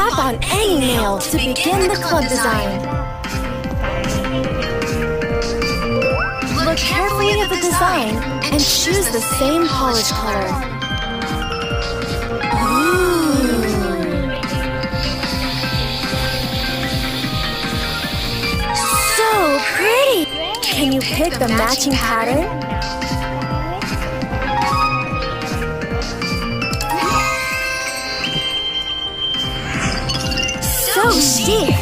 Tap on any nail to begin the club design. Look carefully at the design and choose the same polish color. Ooh. So pretty! Can you pick the matching pattern? Chic!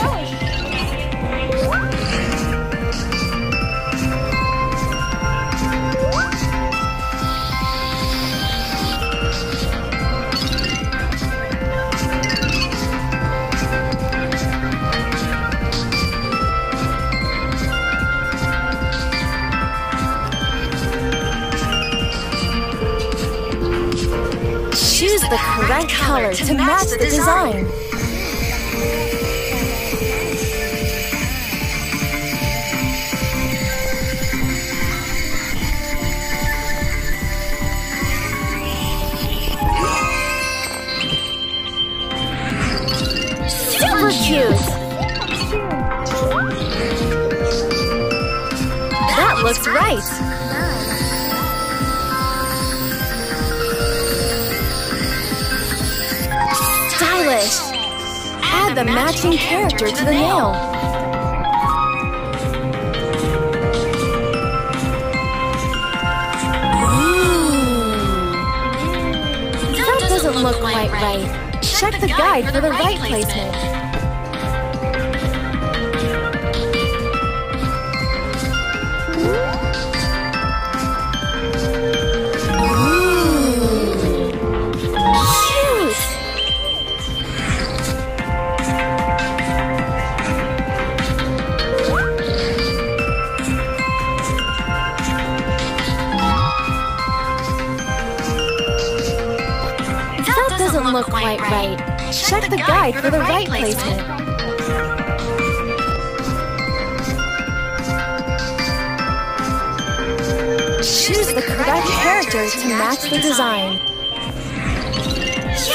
Choose the correct color to match the design. Super cute! That looks right! Stylish! Add the matching character to the nail. Ooh. That doesn't look quite right. Check the guide for the right placement. Doesn't look quite right. Check the guide for the right placement. Choose the correct character to match the design.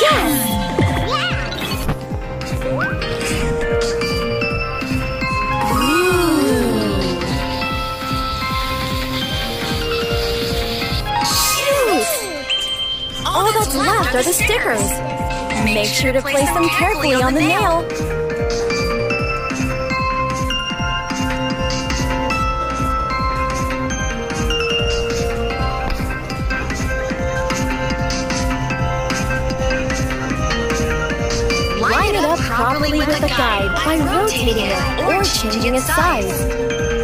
Yes! Left are the stickers. Make sure to place them carefully on the nail. Line it up properly with the guide by rotating it or changing its size.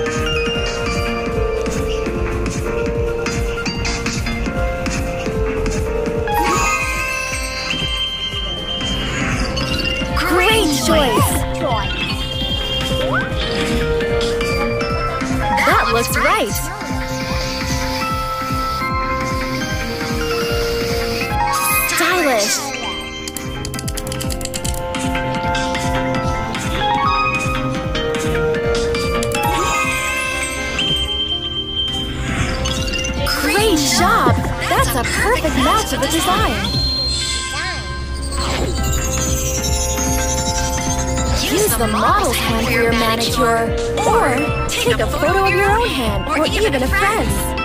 Looks right! Stylish! Great job! That's a perfect match of the design. Use the model's hand for your manicure, or take a photo of your own hand, or even a friend's.